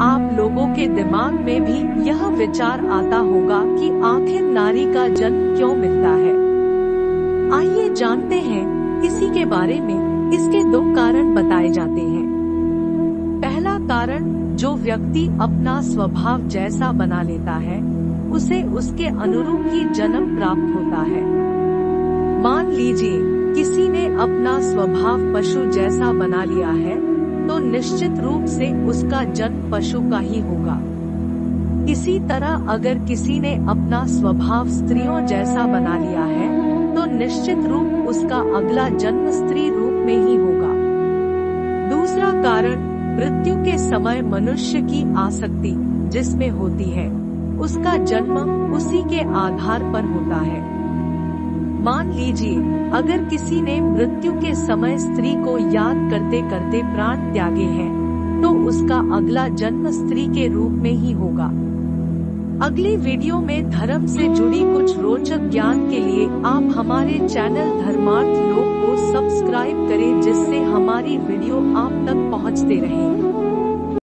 आप लोगों के दिमाग में भी यह विचार आता होगा कि आखिर नारी का जन्म क्यों मिलता है। आइए जानते हैं, इसी के बारे में इसके दो कारण बताए जाते हैं। पहला कारण, जो व्यक्ति अपना स्वभाव जैसा बना लेता है, उसे उसके अनुरूप ही जन्म प्राप्त होता है। मान लीजिए, किसी ने अपना स्वभाव पशु जैसा बना लिया है तो निश्चित रूप से उसका जन्म पशु का ही होगा। इसी तरह अगर किसी ने अपना स्वभाव स्त्रियों जैसा बना लिया है तो निश्चित रूप उसका अगला जन्म स्त्री रूप में ही होगा। दूसरा कारण, मृत्यु के समय मनुष्य की आसक्ति जिसमें होती है, उसका जन्म उसी के आधार पर होता है। मान लीजिए अगर किसी ने मृत्यु के समय स्त्री को याद करते करते प्राण त्यागे हैं, तो उसका अगला जन्म स्त्री के रूप में ही होगा अगली वीडियो में धर्म से जुड़ी कुछ रोचक ज्ञान के लिए आप हमारे चैनल धर्मार्थ लोग को सब्सक्राइब करें जिससे हमारी वीडियो आप तक पहुँचते रहें।